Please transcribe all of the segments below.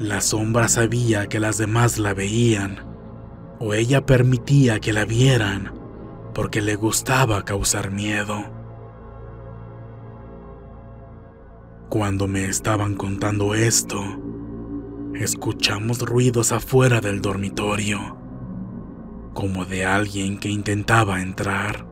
La sombra sabía que las demás la veían, o ella permitía que la vieran porque le gustaba causar miedo. Cuando me estaban contando esto, escuchamos ruidos afuera del dormitorio, como de alguien que intentaba entrar.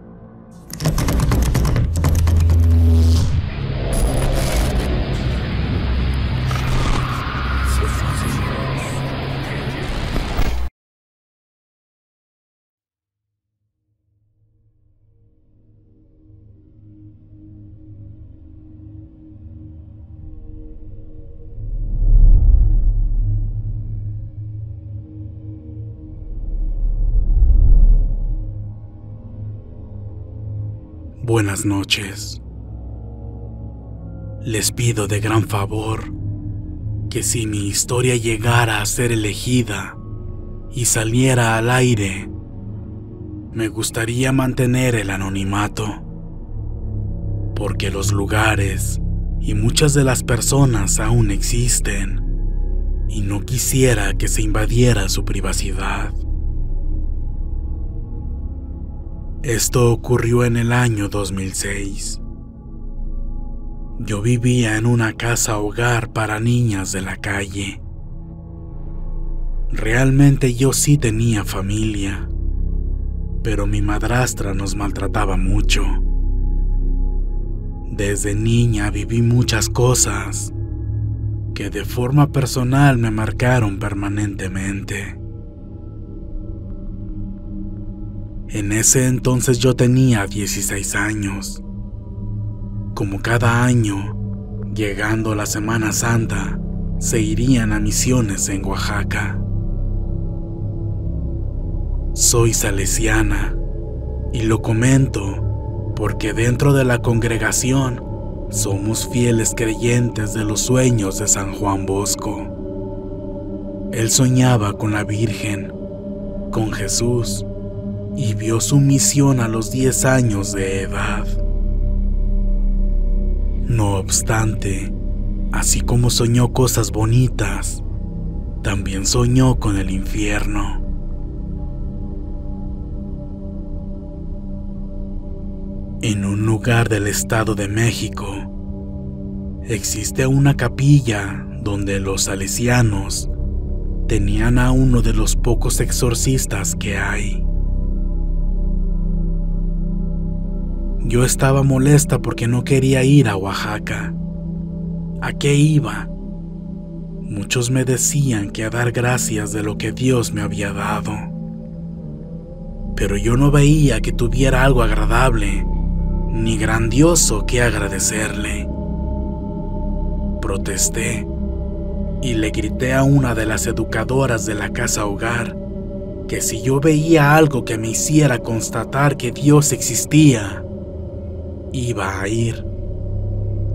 Buenas noches. Les pido de gran favor que si mi historia llegara a ser elegida y saliera al aire, me gustaría mantener el anonimato, porque los lugares y muchas de las personas aún existen y no quisiera que se invadiera su privacidad. Esto ocurrió en el año 2006. Yo vivía en una casa hogar para niñas de la calle. Realmente yo sí tenía familia, pero mi madrastra nos maltrataba mucho. Desde niña viví muchas cosas que de forma personal me marcaron permanentemente. En ese entonces yo tenía 16 años. Como cada año, llegando la Semana Santa, se irían a misiones en Oaxaca. Soy salesiana y lo comento porque dentro de la congregación somos fieles creyentes de los sueños de San Juan Bosco. Él soñaba con la Virgen, con Jesús y vio su misión a los 10 años de edad. No obstante, así como soñó cosas bonitas, también soñó con el infierno. En un lugar del Estado de México existe una capilla donde los salesianos tenían a uno de los pocos exorcistas que hay. Yo estaba molesta porque no quería ir a Oaxaca. ¿A qué iba? Muchos me decían que a dar gracias de lo que Dios me había dado. Pero yo no veía que tuviera algo agradable, ni grandioso que agradecerle. Protesté y le grité a una de las educadoras de la casa hogar que si yo veía algo que me hiciera constatar que Dios existía, iba a ir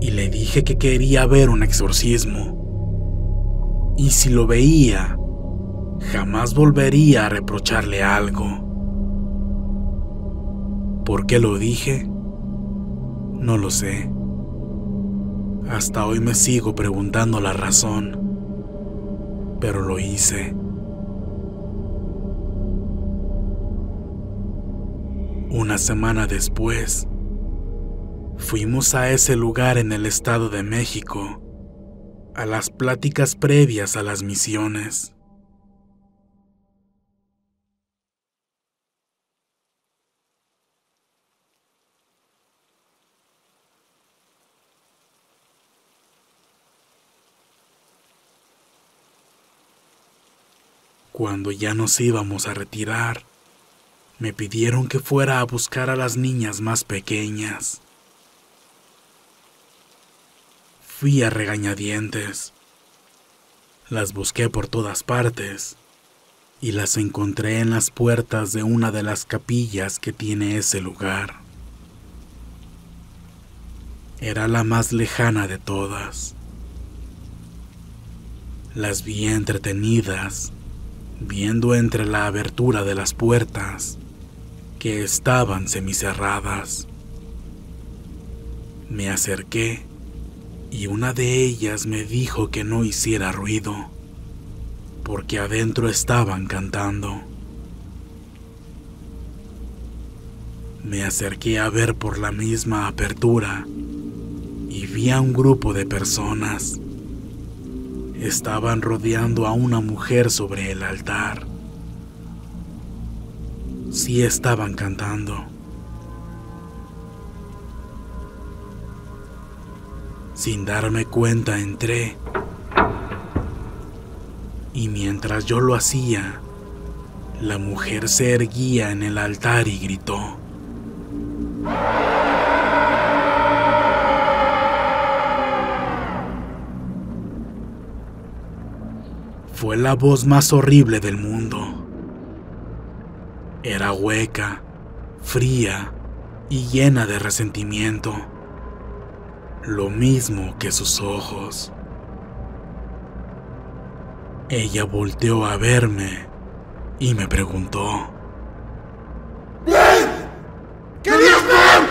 y le dije que quería ver un exorcismo. Y si lo veía, jamás volvería a reprocharle algo. ¿Por qué lo dije? No lo sé. Hasta hoy me sigo preguntando la razón, pero lo hice. Una semana después, Fuimos a ese lugar en el Estado de México, a las pláticas previas a las misiones. Cuando ya nos íbamos a retirar, me pidieron que fuera a buscar a las niñas más pequeñas. A regañadientes. Las busqué por todas partes y las encontré en las puertas de una de las capillas que tiene ese lugar. Era la más lejana de todas. Las vi entretenidas, viendo entre la abertura de las puertas, que estaban semicerradas. Me acerqué y una de ellas me dijo que no hiciera ruido, porque adentro estaban cantando. Me acerqué a ver por la misma apertura y vi a un grupo de personas. Estaban rodeando a una mujer sobre el altar. Sí estaban cantando. Sin darme cuenta entré y mientras yo lo hacía, la mujer se erguía en el altar y gritó. Fue la voz más horrible del mundo. Era hueca, fría y llena de resentimiento, lo mismo que sus ojos. Ella volteó a verme y me preguntó. ¡Bien! ¡Querías ver!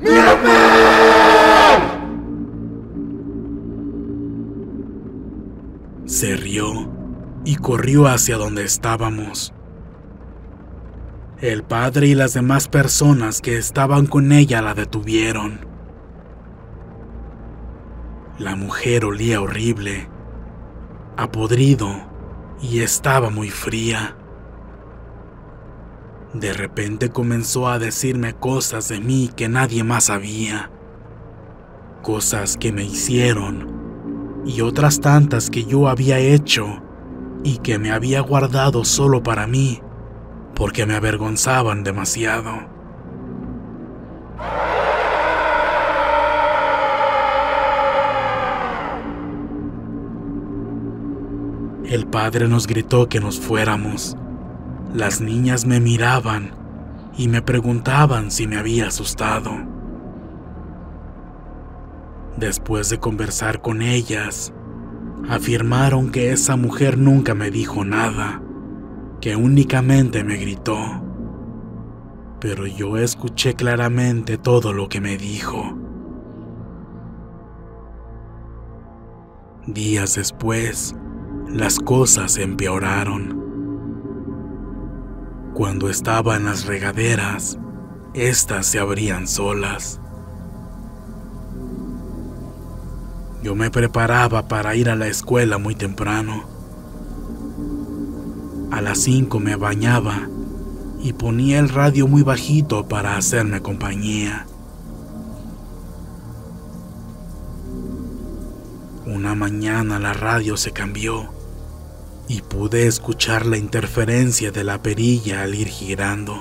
¡Mírame! Se rió y corrió hacia donde estábamos. El padre y las demás personas que estaban con ella la detuvieron. La mujer olía horrible apodrido y estaba muy fría. De repente comenzó a decirme cosas de mí que nadie más sabía. Cosas que me hicieron y otras tantas que yo había hecho y que me había guardado solo para mí porque me avergonzaban demasiado. El padre nos gritó que nos fuéramos. Las niñas me miraban y me preguntaban si me había asustado. Después de conversar con ellas, afirmaron que esa mujer nunca me dijo nada, que únicamente me gritó. Pero yo escuché claramente todo lo que me dijo. Días después, las cosas empeoraron. Cuando estaba en las regaderas, éstas se abrían solas. Yo me preparaba para ir a la escuela muy temprano. A las 5 me bañaba y ponía el radio muy bajito para hacerme compañía. Una mañana la radio se cambió y pude escuchar la interferencia de la perilla al ir girando.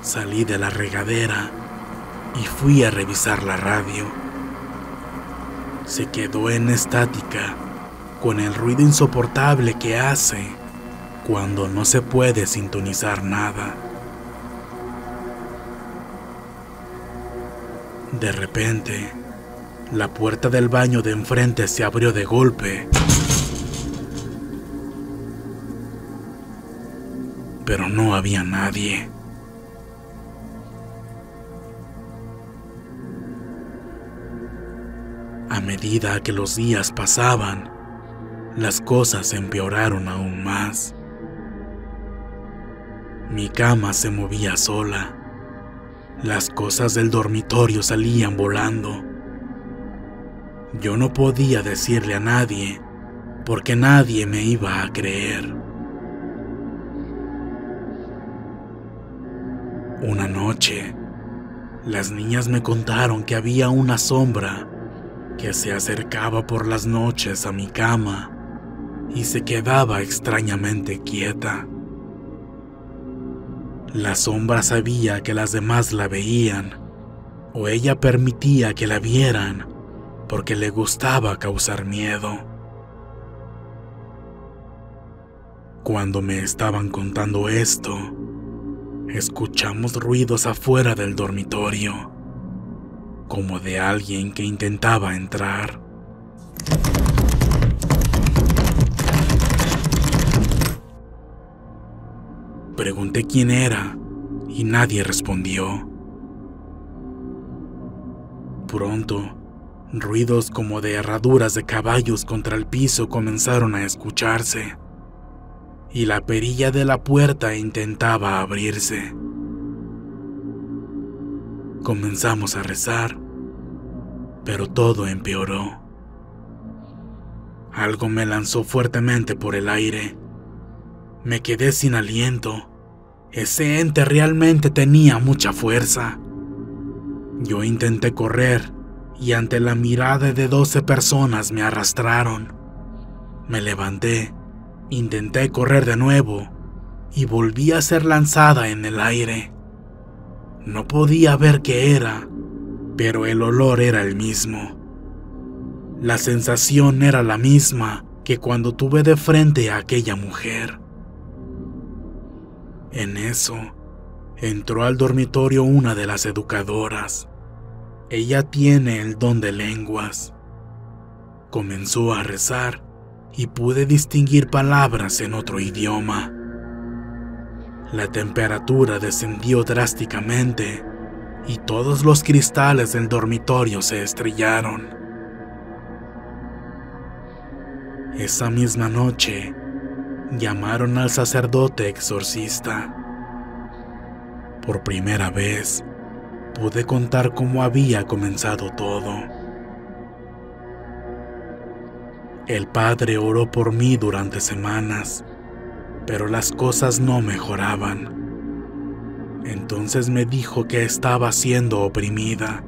Salí de la regadera y fui a revisar la radio. Se quedó en estática con el ruido insoportable que hace cuando no se puede sintonizar nada. De repente, la puerta del baño de enfrente se abrió de golpe. Pero no había nadie. A medida que los días pasaban, las cosas empeoraron aún más. Mi cama se movía sola. Las cosas del dormitorio salían volando. Yo no podía decirle a nadie porque nadie me iba a creer. Una noche, las niñas me contaron que había una sombra que se acercaba por las noches a mi cama y se quedaba extrañamente quieta. La sombra sabía que las demás la veían, o ella permitía que la vieran porque le gustaba causar miedo. Cuando me estaban contando esto, escuchamos ruidos afuera del dormitorio, como de alguien que intentaba entrar. Pregunté quién era y nadie respondió. Pronto, ruidos como de herraduras de caballos contra el piso comenzaron a escucharse, y la perilla de la puerta intentaba abrirse. Comenzamos a rezar, pero todo empeoró. Algo me lanzó fuertemente por el aire. Me quedé sin aliento. Ese ente realmente tenía mucha fuerza. Yo intenté correr y ante la mirada de doce personas me arrastraron. Me levanté, intenté correr de nuevo y volví a ser lanzada en el aire. No podía ver qué era, pero el olor era el mismo. La sensación era la misma que cuando tuve de frente a aquella mujer. En eso, entró al dormitorio una de las educadoras. Ella tiene el don de lenguas. Comenzó a rezar y pude distinguir palabras en otro idioma. La temperatura descendió drásticamente y todos los cristales del dormitorio se estrellaron. Esa misma noche, llamaron al sacerdote exorcista. Por primera vez, pude contar cómo había comenzado todo. El padre oró por mí durante semanas, pero las cosas no mejoraban. Entonces me dijo que estaba siendo oprimida,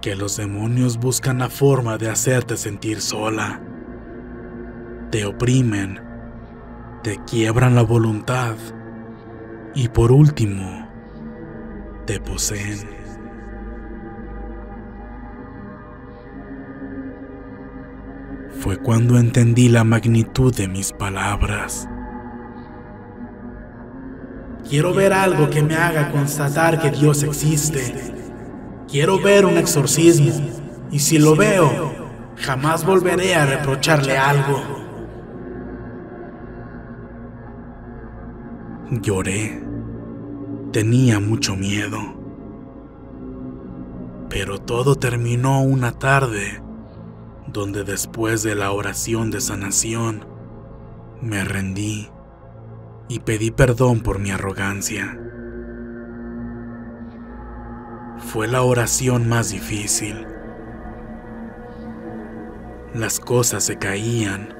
que los demonios buscan la forma de hacerte sentir sola. Te oprimen te quiebran la voluntad y por último, te poseen. Fue cuando entendí la magnitud de mis palabras. Quiero ver algo que me haga constatar que Dios existe. Quiero ver un exorcismo. Y si lo veo, jamás volveré a reprocharle algo. Lloré. Tenía mucho miedo. Pero todo terminó una tarde donde después de la oración de sanación me rendí y pedí perdón por mi arrogancia. Fue la oración más difícil. Las cosas se caían,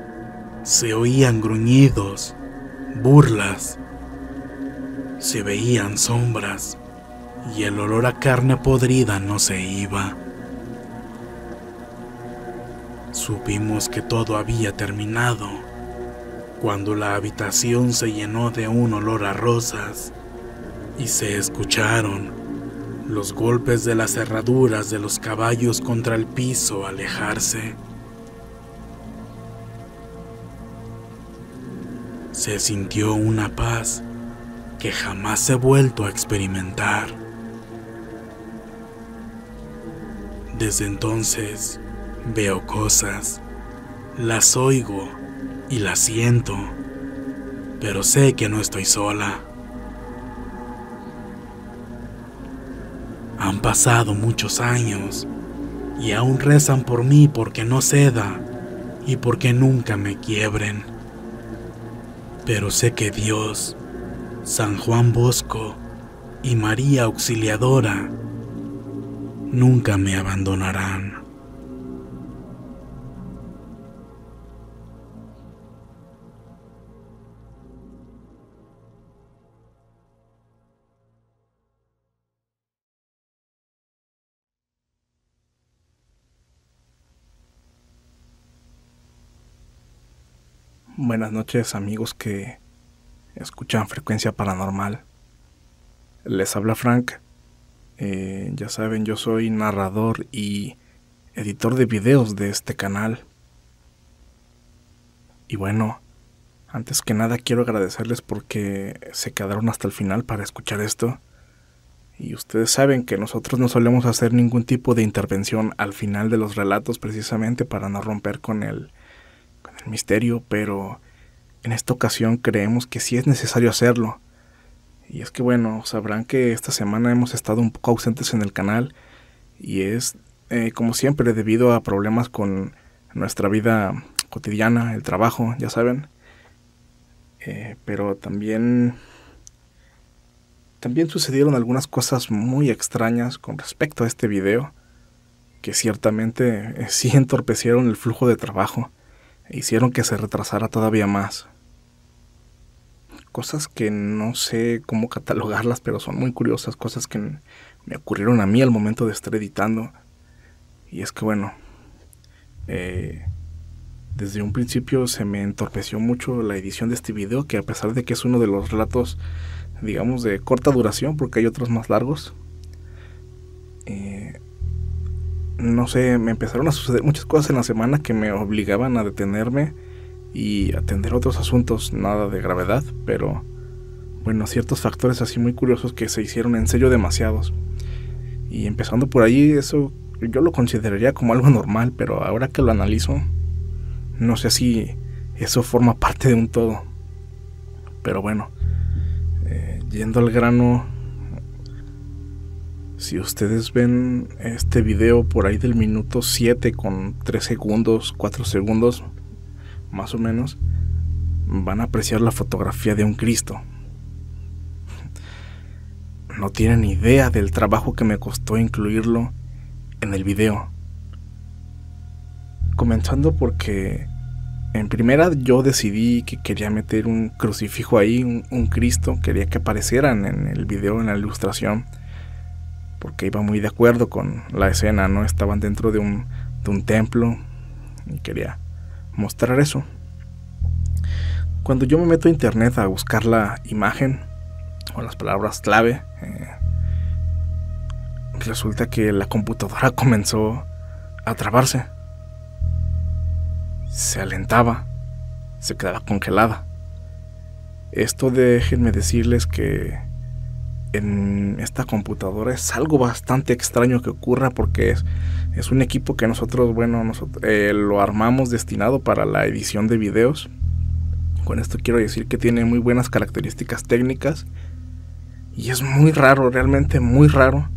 se oían gruñidos, burlas se veían sombras y el olor a carne podrida no se iba. Supimos que todo había terminado cuando la habitación se llenó de un olor a rosas y se escucharon los golpes de las cerraduras de los caballos contra el piso alejarse. Se sintió una paz que jamás he vuelto a experimentar. Desde entonces veo cosas, las oigo y las siento, pero sé que no estoy sola. Han pasado muchos años y aún rezan por mí porque no ceda y porque nunca me quiebren. Pero sé que Dios San Juan Bosco y María Auxiliadora nunca me abandonarán. Buenas noches amigos que escuchan frecuencia paranormal. Les habla Frank. Eh, ya saben, yo soy narrador y editor de videos de este canal. Y bueno, antes que nada quiero agradecerles porque se quedaron hasta el final para escuchar esto. Y ustedes saben que nosotros no solemos hacer ningún tipo de intervención al final de los relatos precisamente para no romper con el, con el misterio, pero en esta ocasión creemos que sí es necesario hacerlo. Y es que bueno, sabrán que esta semana hemos estado un poco ausentes en el canal y es eh, como siempre debido a problemas con nuestra vida cotidiana, el trabajo, ya saben. Eh, pero también también sucedieron algunas cosas muy extrañas con respecto a este video que ciertamente eh, sí entorpecieron el flujo de trabajo e hicieron que se retrasara todavía más. Cosas que no sé cómo catalogarlas, pero son muy curiosas, cosas que me ocurrieron a mí al momento de estar editando. Y es que bueno, eh, desde un principio se me entorpeció mucho la edición de este video, que a pesar de que es uno de los relatos, digamos, de corta duración, porque hay otros más largos, eh, no sé, me empezaron a suceder muchas cosas en la semana que me obligaban a detenerme y atender otros asuntos, nada de gravedad, pero bueno, ciertos factores así muy curiosos que se hicieron en serio demasiados. Y empezando por ahí, eso yo lo consideraría como algo normal, pero ahora que lo analizo, no sé si eso forma parte de un todo. Pero bueno, eh, yendo al grano, si ustedes ven este video por ahí del minuto 7 con 3 segundos, 4 segundos, más o menos, van a apreciar la fotografía de un Cristo. No tienen idea del trabajo que me costó incluirlo en el video. Comenzando porque en primera yo decidí que quería meter un crucifijo ahí, un, Cristo, quería que aparecieran en el video, en la ilustración porque iba muy de acuerdo con la escena, ¿no? Estaban dentro de un, de un templo y quería mostrar eso. Cuando yo me meto a internet a buscar la imagen o las palabras clave, eh, resulta que la computadora comenzó a trabarse. Se alentaba, se quedaba congelada. Esto déjenme decirles que en esta computadora es algo bastante extraño que ocurra porque es, es un equipo que nosotros, bueno, nosotros, eh, lo armamos destinado para la edición de videos. Con esto quiero decir que tiene muy buenas características técnicas y es muy raro, realmente muy raro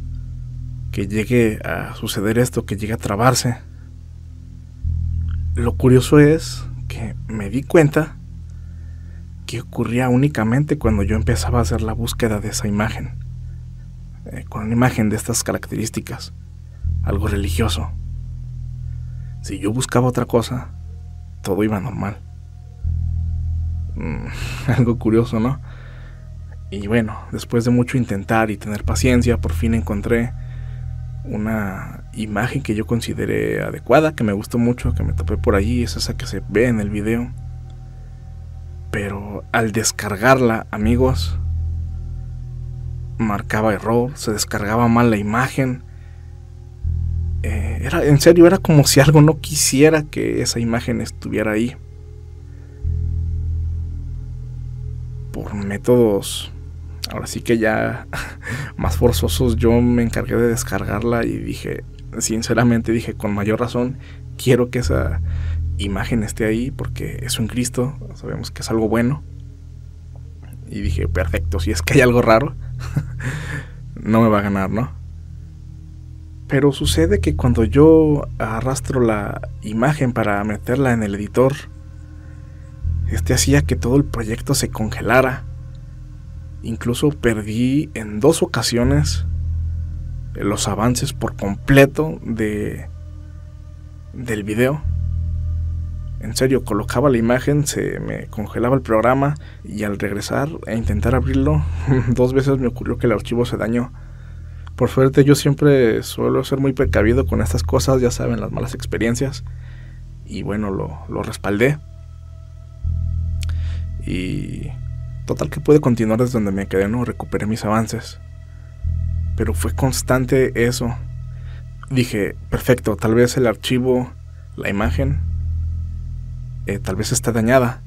que llegue a suceder esto, que llegue a trabarse. Lo curioso es que me di cuenta que ocurría únicamente cuando yo empezaba a hacer la búsqueda de esa imagen, eh, con una imagen de estas características, algo religioso. Si yo buscaba otra cosa, todo iba normal. Mm, algo curioso, ¿no? Y bueno, después de mucho intentar y tener paciencia, por fin encontré una imagen que yo consideré adecuada, que me gustó mucho, que me topé por allí, es esa que se ve en el video. Pero al descargarla, amigos, marcaba error, se descargaba mal la imagen. Eh, era, en serio, era como si algo no quisiera que esa imagen estuviera ahí. Por métodos, ahora sí que ya más forzosos, yo me encargué de descargarla y dije, sinceramente dije, con mayor razón, quiero que esa imagen esté ahí porque es un Cristo, sabemos que es algo bueno. Y dije, perfecto, si es que hay algo raro, no me va a ganar, ¿no? Pero sucede que cuando yo arrastro la imagen para meterla en el editor, este hacía que todo el proyecto se congelara. Incluso perdí en dos ocasiones los avances por completo de del video. En serio, colocaba la imagen, se me congelaba el programa y al regresar e intentar abrirlo, dos veces me ocurrió que el archivo se dañó. Por suerte yo siempre suelo ser muy precavido con estas cosas, ya saben, las malas experiencias. Y bueno, lo, lo respaldé. Y total que pude continuar desde donde me quedé, no recuperé mis avances. Pero fue constante eso. Dije, perfecto, tal vez el archivo, la imagen, eh, tal vez está dañada.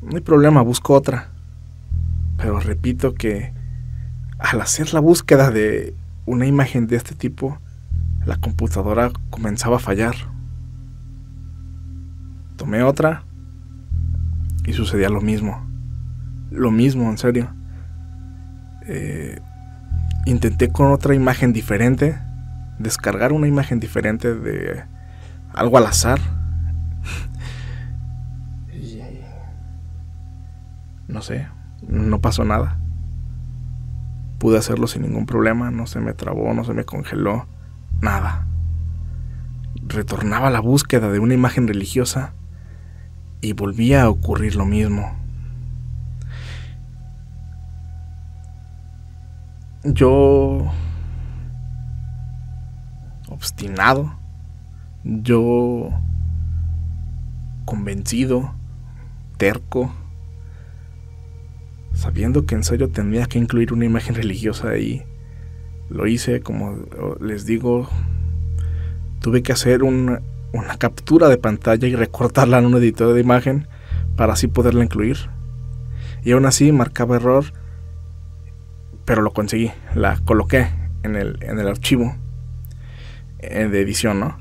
No hay problema, busco otra. Pero repito que al hacer la búsqueda de una imagen de este tipo, la computadora comenzaba a fallar. Tomé otra y sucedía lo mismo. Lo mismo, en serio. Eh, intenté con otra imagen diferente, descargar una imagen diferente de algo al azar. No sé, no pasó nada. Pude hacerlo sin ningún problema, no se me trabó, no se me congeló, nada. Retornaba a la búsqueda de una imagen religiosa y volvía a ocurrir lo mismo. Yo... obstinado, yo convencido, terco, sabiendo que en serio tendría que incluir una imagen religiosa ahí. Lo hice, como les digo, tuve que hacer una captura de pantalla y recortarla en un editor de imagen para así poderla incluir. Y aún así marcaba error, pero lo conseguí, la coloqué en el, en el archivo eh, de edición, ¿no?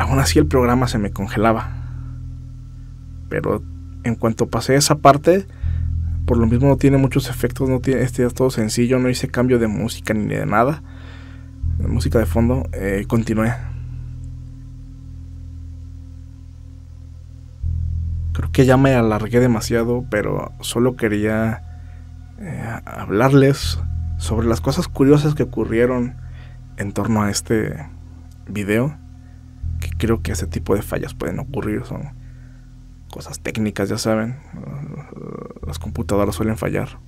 Aún así el programa se me congelaba. Pero en cuanto pasé esa parte, por lo mismo no tiene muchos efectos, no tiene, este es todo sencillo, no hice cambio de música ni de nada, de música de fondo, eh, continué. Creo que ya me alargué demasiado, pero solo quería eh, hablarles sobre las cosas curiosas que ocurrieron en torno a este video, que creo que ese tipo de fallas pueden ocurrir, son cosas técnicas, ya saben. Las computadoras suelen fallar.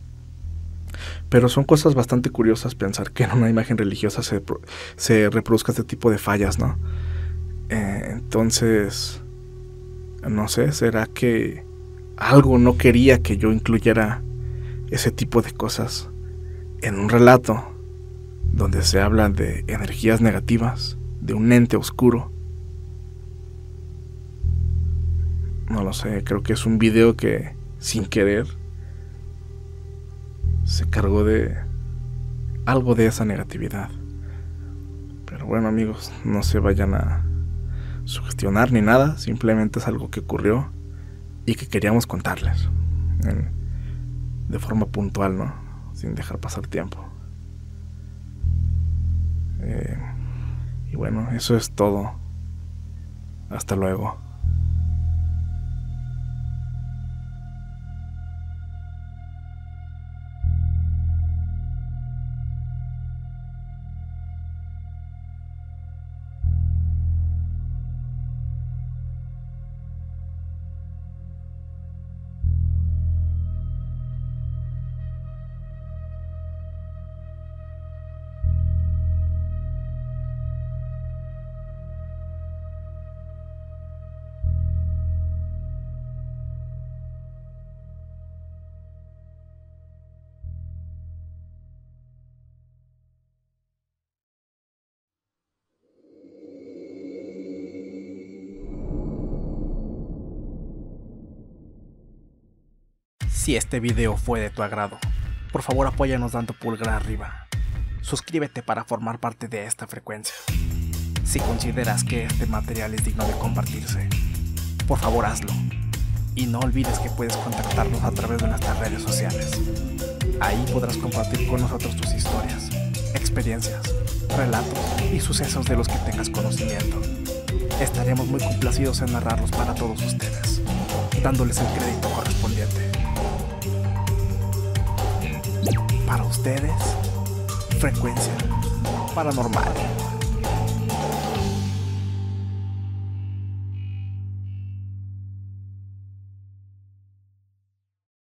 Pero son cosas bastante curiosas pensar que en una imagen religiosa se, reproduzca este tipo de fallas, ¿no? Eh, entonces, no sé, ¿será que algo no quería que yo incluyera ese tipo de cosas en un relato donde se habla de energías negativas, de un ente oscuro? No lo sé, creo que es un video que sin querer se cargó de algo de esa negatividad. Pero bueno amigos, no se vayan a sugestionar ni nada, simplemente es algo que ocurrió y que queríamos contarles de forma puntual, ¿no? Sin dejar pasar tiempo. Eh, y bueno, eso es todo. Hasta luego. Si este video fue de tu agrado, por favor apóyanos dando pulgar arriba. Suscríbete para formar parte de esta frecuencia. Si consideras que este material es digno de compartirse, por favor hazlo. Y no olvides que puedes contactarnos a través de nuestras redes sociales. Ahí podrás compartir con nosotros tus historias, experiencias, relatos y sucesos de los que tengas conocimiento. Estaremos muy complacidos en narrarlos para todos ustedes, dándoles el crédito correspondiente. Para ustedes, frecuencia paranormal.